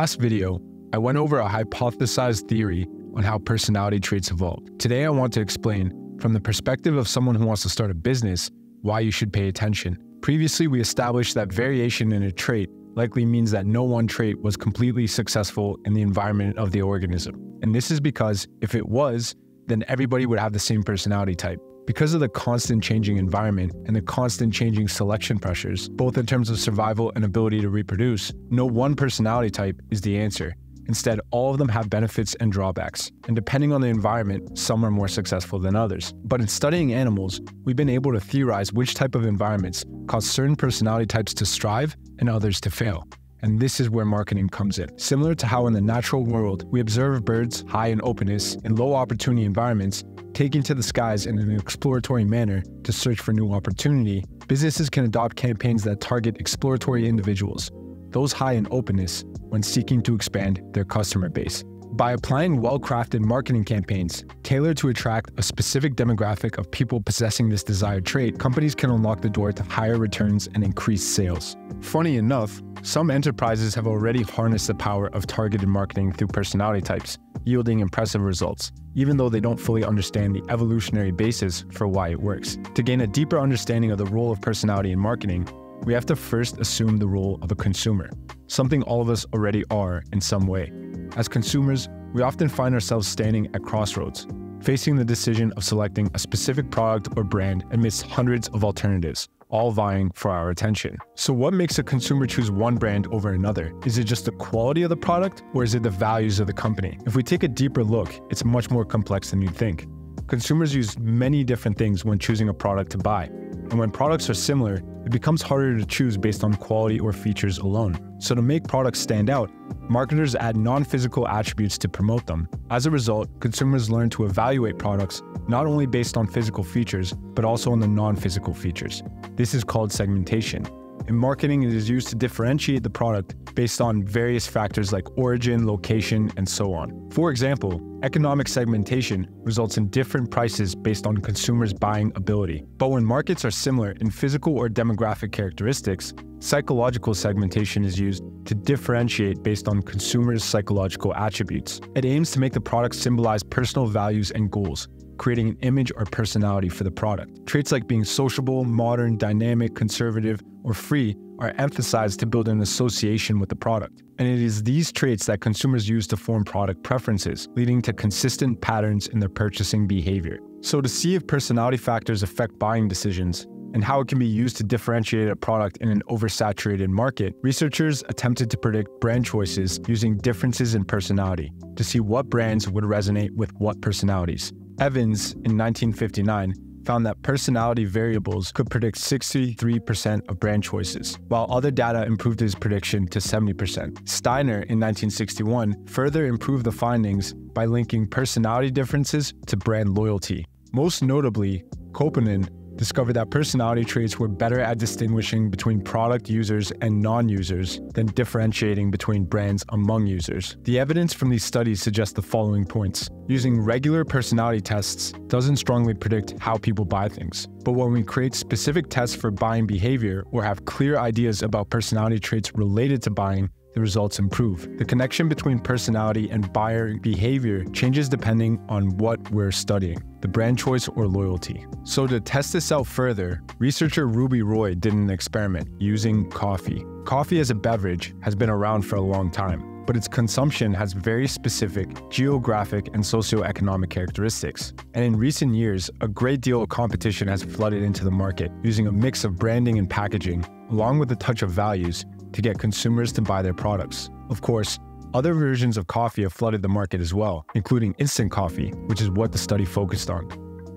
Last video, I went over a hypothesized theory on how personality traits evolve. Today, I want to explain, from the perspective of someone who wants to start a business, why you should pay attention. Previously, we established that variation in a trait likely means that no one trait was completely successful in the environment of the organism. And this is because if it was, then everybody would have the same personality type. Because of the constant changing environment and the constant changing selection pressures, both in terms of survival and ability to reproduce, no one personality type is the answer. Instead, all of them have benefits and drawbacks, and depending on the environment, some are more successful than others. But in studying animals, we've been able to theorize which type of environments cause certain personality types to strive and others to fail. And this is where marketing comes in. Similar to how in the natural world, we observe birds high in openness in low opportunity environments, taking to the skies in an exploratory manner to search for new opportunity, businesses can adopt campaigns that target exploratory individuals, those high in openness, when seeking to expand their customer base. By applying well crafted marketing campaigns tailored to attract a specific demographic of people possessing this desired trait, companies can unlock the door to higher returns and increased sales. Funny enough, some enterprises have already harnessed the power of targeted marketing through personality types, yielding impressive results, even though they don't fully understand the evolutionary basis for why it works. To gain a deeper understanding of the role of personality in marketing, we have to first assume the role of a consumer, something all of us already are in some way. As consumers, we often find ourselves standing at crossroads, facing the decision of selecting a specific product or brand amidst hundreds of alternatives all vying for our attention. So, what makes a consumer choose one brand over another? Is it just the quality of the product, or is it the values of the company? If we take a deeper look, it's much more complex than you'd think. Consumers use many different things when choosing a product to buy. And when products are similar, it becomes harder to choose based on quality or features alone. So, to make products stand out, marketers add non physical attributes to promote them. As a result, consumers learn to evaluate products not only based on physical features, but also on the non physical features. This is called segmentation. In marketing, it is used to differentiate the product based on various factors like origin, location, and so on. For example, economic segmentation results in different prices based on consumers' buying ability. But when markets are similar in physical or demographic characteristics, psychological segmentation is used to differentiate based on consumers' psychological attributes. It aims to make the product symbolize personal values and goals, creating an image or personality for the product. Traits like being sociable, modern, dynamic, conservative, or free are emphasized to build an association with the product. And it is these traits that consumers use to form product preferences, leading to consistent patterns in their purchasing behavior. So, to see if personality factors affect buying decisions, and how it can be used to differentiate a product in an oversaturated market, researchers attempted to predict brand choices using differences in personality to see what brands would resonate with what personalities. Evans, in 1959, found that personality variables could predict 63% of brand choices, while other data improved his prediction to 70%. Steiner, in 1961, further improved the findings by linking personality differences to brand loyalty. Most notably, Koponen discovered that personality traits were better at distinguishing between product users and non users than differentiating between brands among users. The evidence from these studies suggests the following points. Using regular personality tests doesn't strongly predict how people buy things. But when we create specific tests for buying behavior or have clear ideas about personality traits related to buying, the results improve. The connection between personality and buyer behavior changes depending on what we're studying the brand choice or loyalty. So, to test this out further, researcher Ruby Roy did an experiment using coffee. Coffee as a beverage has been around for a long time, but its consumption has very specific geographic and socioeconomic characteristics. And in recent years, a great deal of competition has flooded into the market using a mix of branding and packaging, along with a touch of values, to get consumers to buy their products. Of course, other versions of coffee have flooded the market as well, including instant coffee, which is what the study focused on.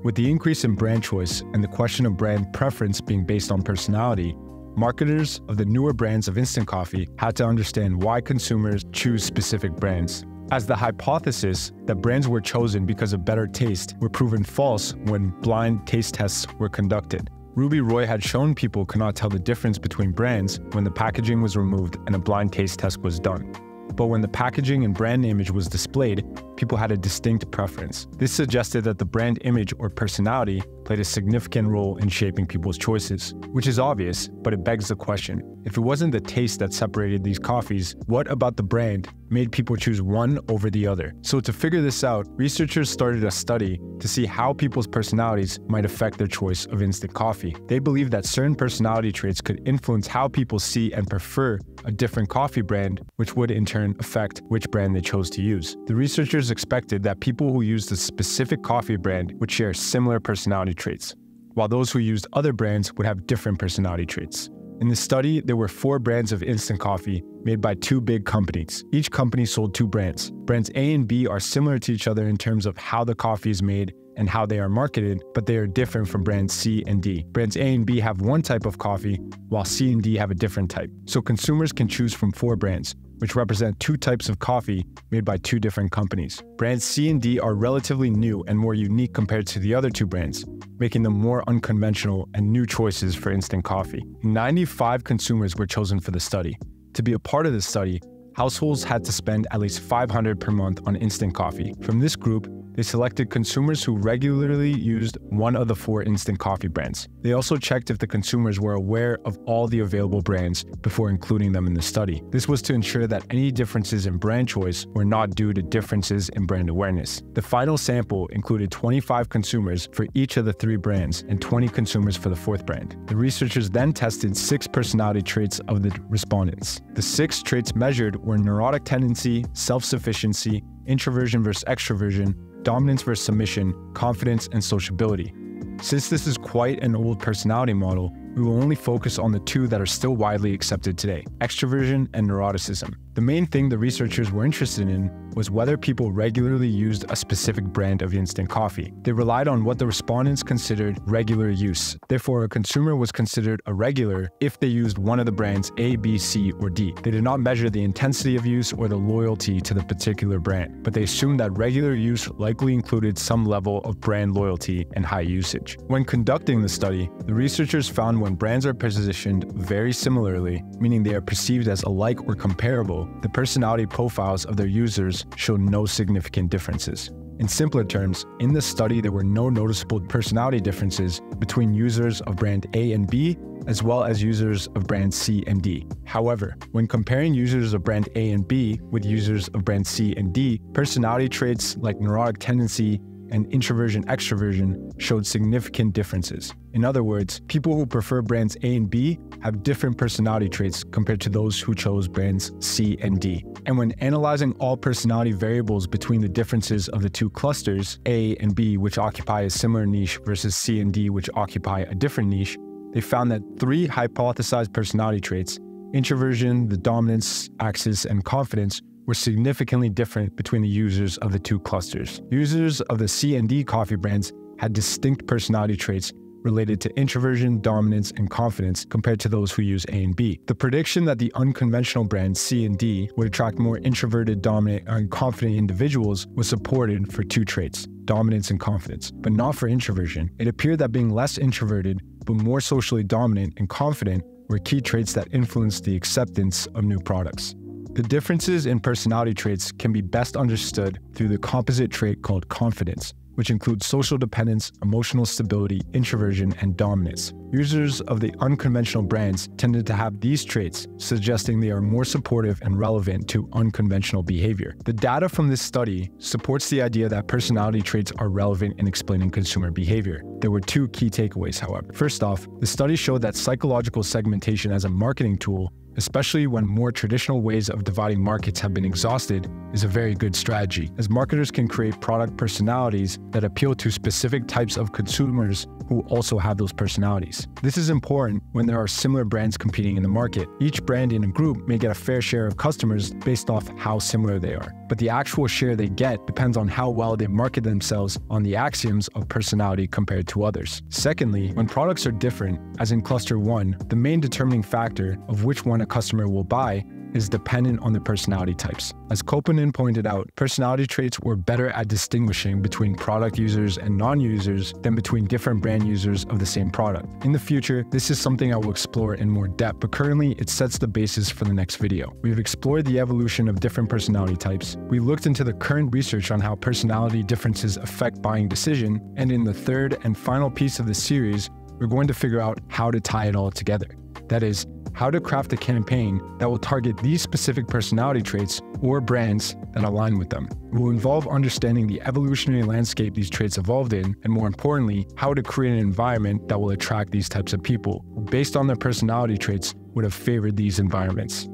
With the increase in brand choice and the question of brand preference being based on personality, marketers of the newer brands of instant coffee had to understand why consumers choose specific brands. As the hypothesis that brands were chosen because of better taste were proven false when blind taste tests were conducted. Ruby Roy had shown people could not tell the difference between brands when the packaging was removed and a blind taste test was done. But when the packaging and brand image was displayed, people had a distinct preference. This suggested that the brand image or personality played a significant role in shaping people's choices, which is obvious, but it begs the question If it wasn't the taste that separated these coffees, what about the brand made people choose one over the other? So, to figure this out, researchers started a study to see how people's personalities might affect their choice of instant coffee. They believe that certain personality traits could influence how people see and prefer a different coffee brand, which would in turn affect which brand they chose to use. The researchers expected that people who used a specific coffee brand would share similar personality traits, while those who used other brands would have different personality traits. In the study, there were four brands of instant coffee made by two big companies. Each company sold two brands. Brands A and B are similar to each other in terms of how the coffee is made and how they are marketed, but they are different from brands C and D. Brands A and B have one type of coffee, while C and D have a different type. So consumers can choose from four brands, which represent two types of coffee made by two different companies. Brands C and D are relatively new and more unique compared to the other two brands, making them more unconventional and new choices for instant coffee. 95 consumers were chosen for the study. To be a part of this study, households had to spend at least 500 per month on instant coffee. From this group, they selected consumers who regularly used one of the four instant coffee brands. They also checked if the consumers were aware of all the available brands before including them in the study. This was to ensure that any differences in brand choice were not due to differences in brand awareness. The final sample included 25 consumers for each of the three brands and 20 consumers for the fourth brand. The researchers then tested six personality traits of the respondents. The six traits measured were neurotic tendency, self sufficiency, introversion versus extroversion, dominance versus submission, confidence, and sociability. Since this is quite an old personality model, we will only focus on the two that are still widely accepted today extroversion and neuroticism. The main thing the researchers were interested in was whether people regularly used a specific brand of instant coffee. They relied on what the respondents considered regular use. Therefore, a consumer was considered a regular if they used one of the brands A, B, C, or D. They did not measure the intensity of use or the loyalty to the particular brand, but they assumed that regular use likely included some level of brand loyalty and high usage. When conducting the study, the researchers found when brands are positioned very similarly, meaning they are perceived as alike or comparable, the personality profiles of their users showed no significant differences. In simpler terms, in this study, there were no noticeable personality differences between users of brand A and B, as well as users of brand C and D. However, when comparing users of brand A and B with users of brand C and D, personality traits like neurotic tendency and introversion extroversion showed significant differences. In other words, people who prefer brands A and B have different personality traits compared to those who chose brands C and D. And when analyzing all personality variables between the differences of the two clusters, A and B, which occupy a similar niche, versus C and D, which occupy a different niche, they found that three hypothesized personality traits introversion, the dominance axis, and confidence were significantly different between the users of the two clusters. Users of the C and D coffee brands had distinct personality traits related to introversion, dominance, and confidence compared to those who use A and B. The prediction that the unconventional brands C and D would attract more introverted, dominant, and confident individuals was supported for two traits dominance and confidence, but not for introversion. It appeared that being less introverted, but more socially dominant and confident were key traits that influenced the acceptance of new products. The differences in personality traits can be best understood through the composite trait called confidence, which includes social dependence, emotional stability, introversion, and dominance. Users of the unconventional brands tended to have these traits, suggesting they are more supportive and relevant to unconventional behavior. The data from this study supports the idea that personality traits are relevant in explaining consumer behavior. There were two key takeaways, however. First off, the study showed that psychological segmentation as a marketing tool especially when more traditional ways of dividing markets have been exhausted, is a very good strategy, as marketers can create product personalities that appeal to specific types of consumers who also have those personalities. This is important when there are similar brands competing in the market. Each brand in a group may get a fair share of customers based off how similar they are, but the actual share they get depends on how well they market themselves on the axioms of personality compared to others. Secondly, when products are different, as in cluster 1, the main determining factor of which one a customer will buy is dependent on the personality types. As Koponen pointed out, personality traits were better at distinguishing between product users and non users than between different brand users of the same product. In the future, this is something I will explore in more depth, but currently it sets the basis for the next video. We've explored the evolution of different personality types. We looked into the current research on how personality differences affect buying decision, and in the third and final piece of the series, we're going to figure out how to tie it all together. That is, how to craft a campaign that will target these specific personality traits or brands that align with them. It will involve understanding the evolutionary landscape these traits evolved in, and more importantly, how to create an environment that will attract these types of people, based on their personality traits, would have favored these environments.